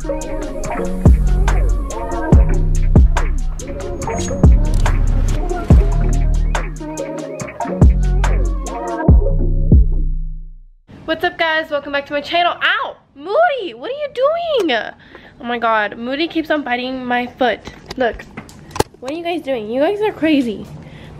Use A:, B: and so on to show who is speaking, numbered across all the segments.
A: What's up guys? Welcome back to my channel. Ow! Moody! What are you doing? Oh my god. Moody keeps on biting my foot. Look. What are you guys doing? You guys are crazy.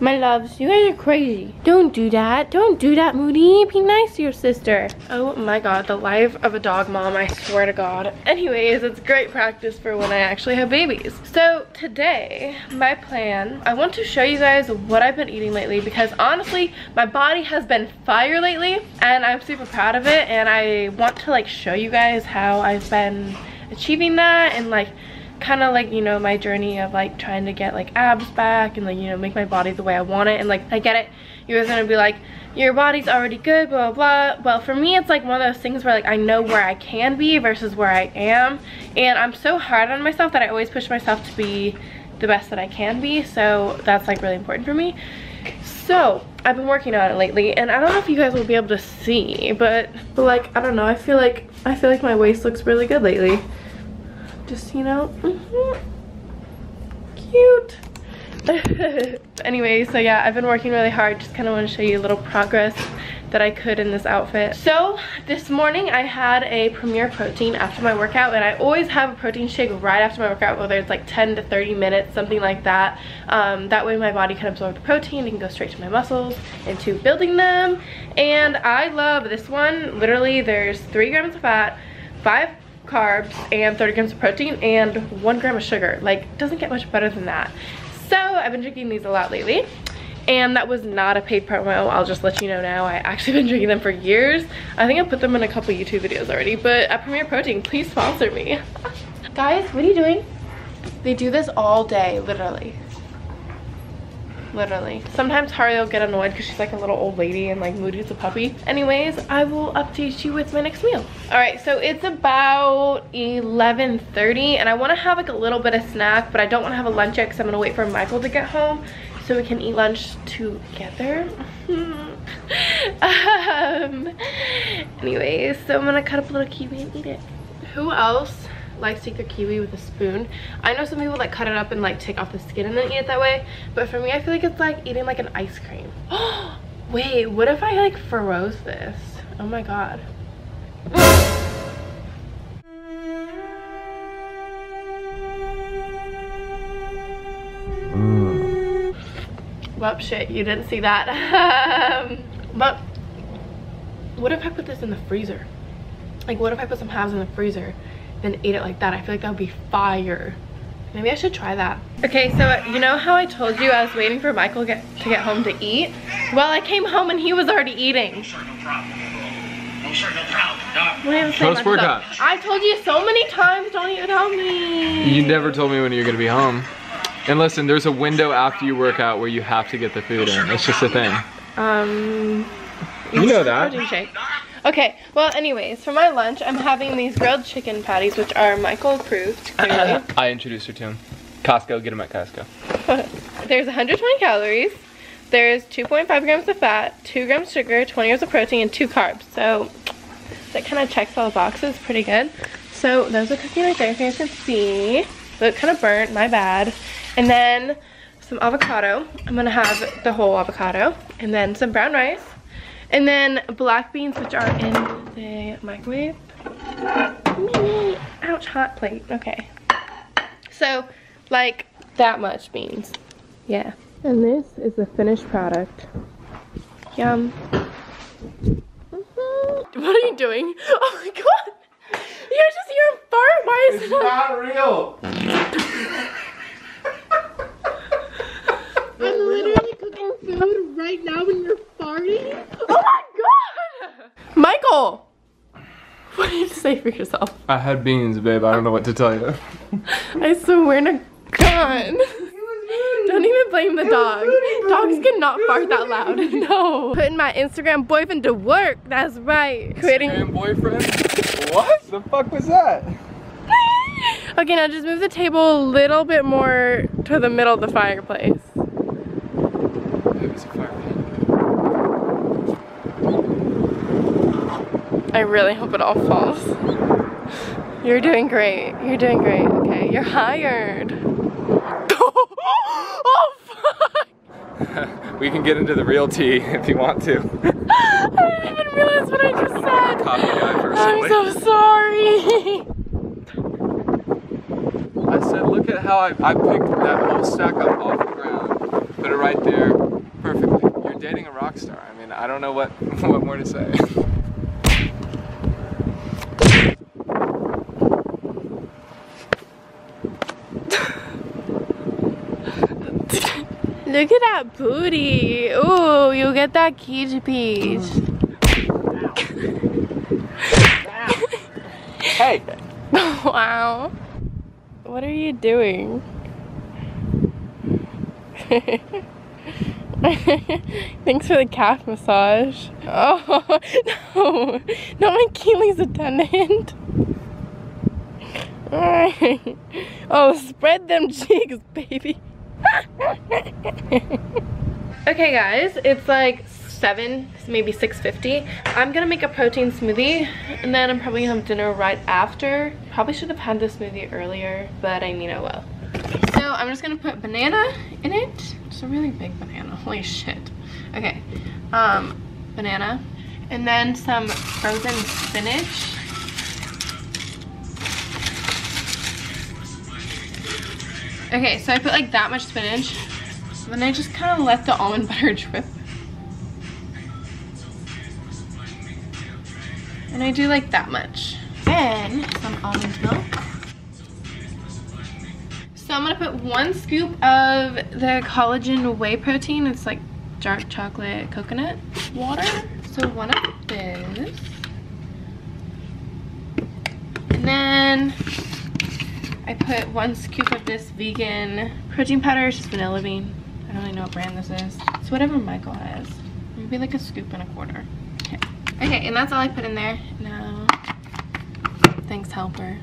A: My loves, you guys are crazy. Don't do that. Don't do that, Moody. Be nice to your sister. Oh my god, the life of a dog mom, I swear to god. Anyways, it's great practice for when I actually have babies. So today, my plan, I want to show you guys what I've been eating lately because honestly, my body has been fire lately and I'm super proud of it and I want to like show you guys how I've been achieving that and like kind of like you know my journey of like trying to get like abs back and like you know make my body the way I want it and like I get it. You guys gonna be like your body's already good blah blah blah. Well for me it's like one of those things where like I know where I can be versus where I am. And I'm so hard on myself that I always push myself to be the best that I can be. So that's like really important for me. So I've been working on it lately and I don't know if you guys will be able to see but but like I don't know. I feel like I feel like my waist looks really good lately just you know mm -hmm. cute anyway so yeah i've been working really hard just kind of want to show you a little progress that I could in this outfit. So this morning I had a Premier Protein after my workout and I always have a protein shake right after my workout whether it's like 10 to 30 minutes something like that. Um, that way my body can absorb the protein and can go straight to my muscles into building them and I love this one. Literally there's 3 grams of fat, 5 carbs and 30 grams of protein and one gram of sugar. Like, doesn't get much better than that. So I've been drinking these a lot lately. And that was not a paid promo, I'll just let you know now. I actually been drinking them for years. I think I put them in a couple YouTube videos already, but at Premier Protein, please sponsor me. Guys, what are you doing? They do this all day, literally literally. Sometimes Hari will get annoyed because she's like a little old lady and like Moody's a puppy. Anyways, I will update you with my next meal. All right, so it's about 11.30 and I wanna have like a little bit of snack, but I don't wanna have a lunch yet because I'm gonna wait for Michael to get home so we can eat lunch together. um, anyways, so I'm gonna cut up a little kiwi and eat it. Who else likes to eat their kiwi with a spoon. I know some people like cut it up and like take off the skin and then eat it that way. But for me, I feel like it's like eating like an ice cream. Oh, wait, what if I like froze this? Oh my god. Mm. Well, shit, you didn't see that. um, but what if I put this in the freezer? Like, what if I put some halves in the freezer then ate it like that. I feel like that would be fire. Maybe I should try that. Okay, so you know how I told you I was waiting for Michael get, to get home to eat? Well, I came home and he was already eating.
B: Post workout.
A: I told you so many times, don't even tell me.
B: You never told me when you're gonna be home. And listen, there's a window after you work out where you have to get the food in. It's just a thing. Um, you know that.
A: Okay, well anyways, for my lunch, I'm having these grilled chicken patties, which are Michael approved, clearly.
B: I introduced her to him. Costco, get them at Costco.
A: There's 120 calories. There's 2.5 grams of fat, 2 grams sugar, 20 grams of protein, and 2 carbs. So that kind of checks all the boxes pretty good. So those are cooking right there, if you guys can see. Look kind of burnt, my bad. And then some avocado. I'm gonna have the whole avocado. And then some brown rice. And then black beans, which are in the microwave. Mini, ouch, hot plate. Okay. So, like that much beans. Yeah. And this is the finished product. Yum. Mm -hmm. What are you doing? Oh my god! You're just here fart. Why is
B: it's it not real?
A: I'm literally cooking food right now when you're farting. Oh my god! Michael! What did you say for yourself?
B: I had beans, babe. I don't know what to tell you.
A: I swear to God. Don't even blame the dog. Dogs cannot fart that loud. No. Putting my Instagram boyfriend to work. That's right.
B: Creating Instagram boyfriend? What? The fuck was that?
A: okay, now just move the table a little bit more to the middle of the fireplace. I really hope it all falls. You're doing great. You're doing great. Okay, you're hired. oh,
B: fuck! we can get into the real tea if you want to.
A: I didn't even realize what I just said. I'm so sorry.
B: I said, look at how I, I picked that whole stack up off the ground, put it right there, perfectly. You're dating a rock star. I mean, I don't know what, what more to say.
A: Look at that booty. Ooh, you get that Keech Peach.
B: hey!
A: wow. What are you doing? Thanks for the calf massage. Oh, no. Not my Keely's attendant. Oh, spread them cheeks, baby. Okay guys, it's like 7, maybe 6.50. I'm gonna make a protein smoothie and then I'm probably gonna have dinner right after. Probably should have had this smoothie earlier, but I mean oh well. So I'm just gonna put banana in it. It's a really big banana, holy shit. Okay, um, banana. And then some frozen spinach. Okay, so I put like that much spinach. Then I just kind of let the almond butter drip. And I do like that much. Then some almond milk. So I'm gonna put one scoop of the collagen whey protein. It's like dark chocolate coconut water. So one of this. And then I put one scoop of this vegan protein powder. It's just vanilla bean. I don't really know what brand this is. It's whatever Michael has. Maybe like a scoop and a quarter. Okay. Okay, and that's all I put in there. Now, thanks helper.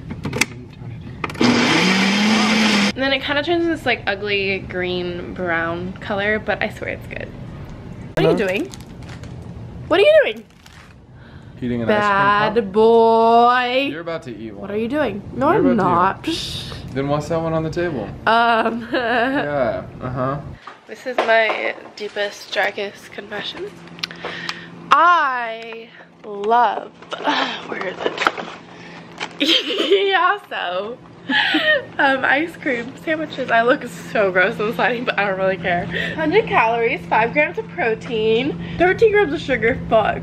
A: And then it kind of turns this like ugly green brown color, but I swear it's good. What are you doing? What are you doing?
B: Eating an
A: Bad ice cream boy.
B: You're about to eat one.
A: What are you doing? No, You're I'm not.
B: Then what's that one on the table?
A: Um.
B: yeah. Uh huh.
A: This is my deepest, darkest confession. I love. Where is it? yeah, so. um, ice cream sandwiches. I look so gross in this lighting, but I don't really care. 100 calories, 5 grams of protein, 13 grams of sugar, fuck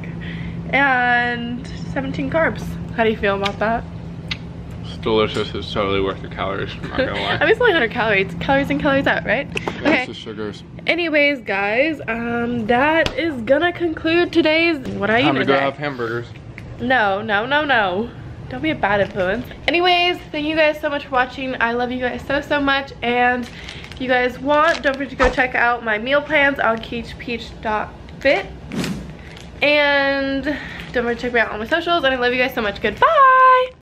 A: and 17 carbs. How do you feel about that?
B: It's delicious. It's totally worth the calories. I'm not gonna lie. I
A: mean, it's only 100 calories. Calories in, calories out, right?
B: Yeah, okay. the sugars.
A: Anyways, guys, um, that is gonna conclude today's. What are you
B: gonna go have hamburgers.
A: No, no, no, no. Don't be a bad influence. Anyways, thank you guys so much for watching. I love you guys so, so much. And if you guys want, don't forget to go check out my meal plans on keechpeach.fit. And don't forget to check me out on my socials. And I love you guys so much. Goodbye.